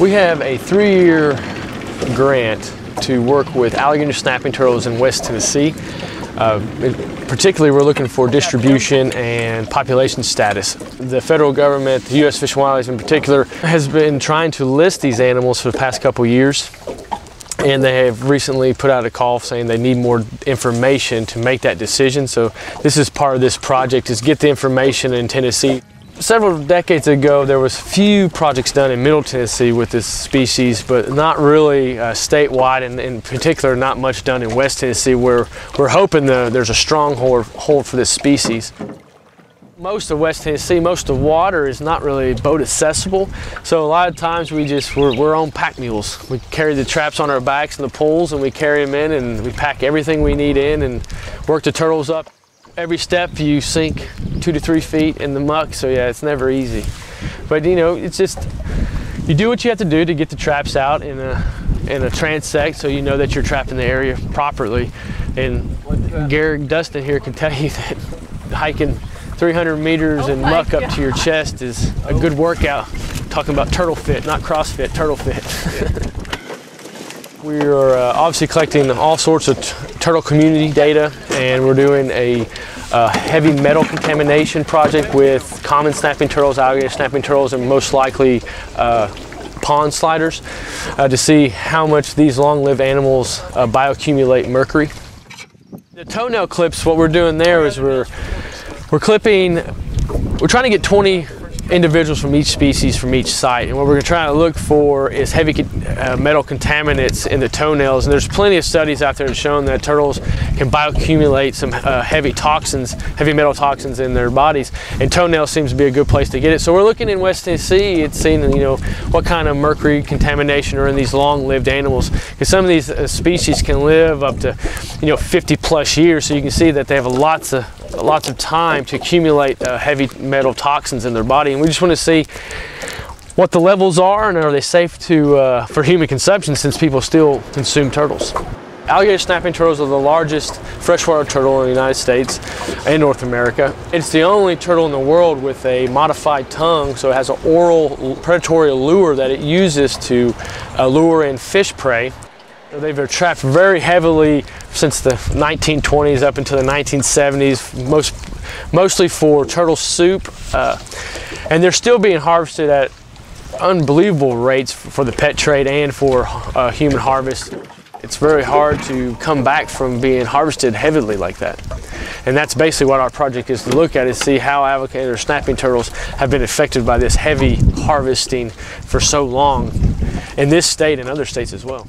We have a three-year grant to work with alligator snapping turtles in West Tennessee. Uh, particularly, we're looking for distribution and population status. The federal government, the U.S. Fish and Wildlife in particular, has been trying to list these animals for the past couple years. And they have recently put out a call saying they need more information to make that decision. So this is part of this project is get the information in Tennessee several decades ago, there was few projects done in Middle Tennessee with this species, but not really uh, statewide, and in particular, not much done in West Tennessee, where we're hoping the, there's a stronghold hold for this species. Most of West Tennessee, most of the water is not really boat accessible, so a lot of times we just, we're, we're on pack mules. We carry the traps on our backs and the poles, and we carry them in, and we pack everything we need in and work the turtles up. Every step you sink two to three feet in the muck, so yeah, it's never easy. But you know, it's just, you do what you have to do to get the traps out in a, in a transect so you know that you're trapped in the area properly. And Garrick Dustin here can tell you that hiking 300 meters in muck up to your chest is a good workout. Talking about turtle fit, not CrossFit, turtle fit. We are uh, obviously collecting all sorts of turtle community data and we're doing a uh, heavy metal contamination project with common snapping turtles, alligator snapping turtles, and most likely uh, pond sliders uh, to see how much these long-lived animals uh, bioaccumulate mercury. The toenail clips, what we're doing there is we're, we're clipping, we're trying to get 20 individuals from each species from each site. And what we're trying to look for is heavy uh, metal contaminants in the toenails. And there's plenty of studies out there that showing that turtles can bioaccumulate some uh, heavy toxins, heavy metal toxins in their bodies. And toenails seems to be a good place to get it. So we're looking in West Tennessee, it's seeing, you know, what kind of mercury contamination are in these long-lived animals. Because some of these uh, species can live up to, you know, 50 plus years. So you can see that they have lots of lots of time to accumulate uh, heavy metal toxins in their body. And we just want to see what the levels are and are they safe to, uh, for human consumption since people still consume turtles. Alligator snapping turtles are the largest freshwater turtle in the United States and North America. It's the only turtle in the world with a modified tongue, so it has an oral predatory lure that it uses to uh, lure in fish prey. They've been trapped very heavily since the 1920s up into the 1970s, most, mostly for turtle soup. Uh, and they're still being harvested at unbelievable rates for the pet trade and for uh, human harvest. It's very hard to come back from being harvested heavily like that. And that's basically what our project is to look at is see how alligator snapping turtles have been affected by this heavy harvesting for so long in this state and other states as well.